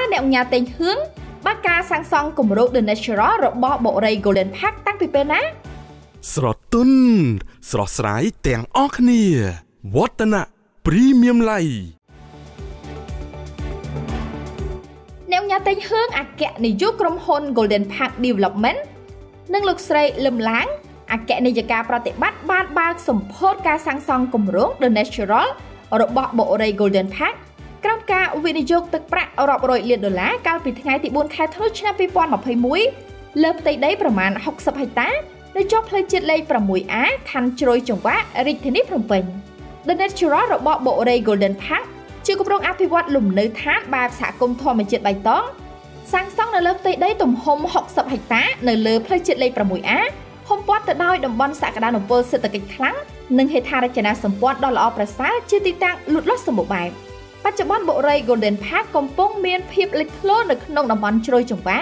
តើអ្នកអញ្ញាតេងហឿងបើការសាងសង់គម្រោង The Natural របស់បុរី Golden Park តាំងពីពេលណាស្រទន់ស្រស់ស្រាយទាំងអស់គ្នាវឌ្ឍនៈ Premium Light អ្នកញ៉ាតេងហឿងអគ្គនាយកក្រុមហ៊ុន Golden Park Development និងលោកស្រីលឹមឡាងអគ្គនាយិកាប្រតិបត្តិបានបើកសម្ពោធការសាងសង់គម្រោង The Natural របស់បុរី Golden Park ក្រោមការវិនិយោគទឹកប្រាក់រាប់រយលានដុល្លារកាលពីថ្ងៃទី4ខែធ្នូឆ្នាំ2021លើផ្ទៃដីប្រមាណ60ហិកតានៅជាប់ផ្លូវជាតិលេខ 6A ខណ្ឌជ្រោយចង្វាក់រាជធានីភ្នំពេញ The Natural របស់បុរី Golden Park ជាគម្រោងអភិវឌ្ឍលំនៅឋានបែបសហគមន៍ធម្មជាតិបៃតងសាងសង់នៅលើផ្ទៃដីទំហំ60ហិកតានៅលើផ្លូវជាតិលេខ 6A ហុំព័ទ្ធទៅដោយតំបន់សក្តានុពលសេដ្ឋកិច្ចខ្លាំងនិងហេដ្ឋារចនាសម្ព័ន្ធដ៏ល្អប្រសើរជាទីតាំងលូតលាស់សម្បូរបែប បច្ចុប្បន្នបុរី Golden Park កំពុងមានភាពលេចធ្លោនៅក្នុងតំបន់ជ្រោយចង្វា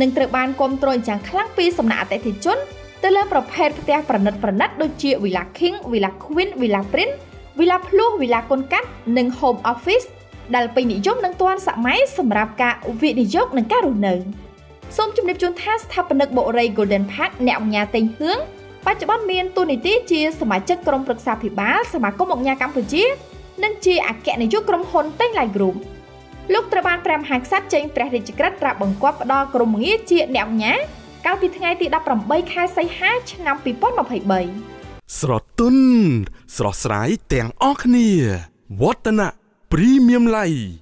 និងត្រូវបានគ្រប់គ្រងយ៉ាងខ្លាំងពីសំណាក់អតិថិជនទៅលើប្រភេទផ្ទះប្រណិតប្រណិតដូចជា Villa King, Villa Queen, Villa Prince, Villa Plus, Villa កូនកាត់និង Home Office ដែលពេញនិយមនិងទាន់សម័យសម្រាប់ការវិនិយោគនិងការរស់នៅសូមជម្រាបជូនថាស្ថាបនិកបុរី Golden Park អ្នកអញ្ញាតេងហឿងបច្ចុប្បន្នមានតួនាទីជាសមាជិកក្រុមប្រឹក្សាភិបាលសមាគមអង្គការកម្ពុជា និងជាអគ្គនាយកក្រុមហ៊ុនតេងឡៃ Group លោកត្រូវបានព្រះមហាក្សត្រចេញព្រះរាជក្រឹត្យប្រាប់បង្គាប់ផ្ដល់ក្រុមងារជាអ្នកអញ្ញាកាលពីថ្ងៃទី18ខែសីហាឆ្នាំ2023ស្រទន់ស្រស់ស្រាយទាំងអស់គ្នាវឌ្ឍនៈ Premium Light